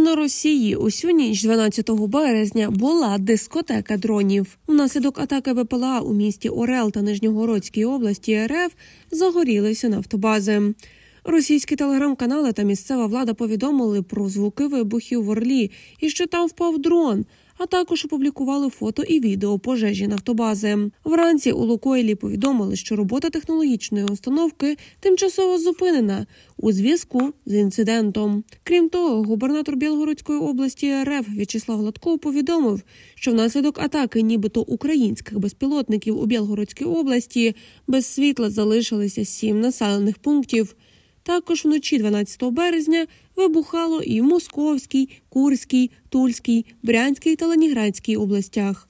На Росії усю ніч 12 березня була дискотека дронів. Внаслідок атаки БПЛА у місті Орел та Нижньогородській області РФ загорілися нафтобази. Російські телеграм-канали та місцева влада повідомили про звуки вибухів в Орлі і що там впав дрон. А також опублікували фото і відео пожежі нафтобази. Вранці у Лукойлі повідомили, що робота технологічної установки тимчасово зупинена у зв'язку з інцидентом. Крім того, губернатор Білгородської області РФ В'ячеслав Гладков повідомив, що внаслідок атаки, нібито українських безпілотників у Білгородській області, без світла залишилися сім населених пунктів. Також вночі 12 березня вибухало і в Московській, Курській, Тульській, Брянській та Леніградській областях.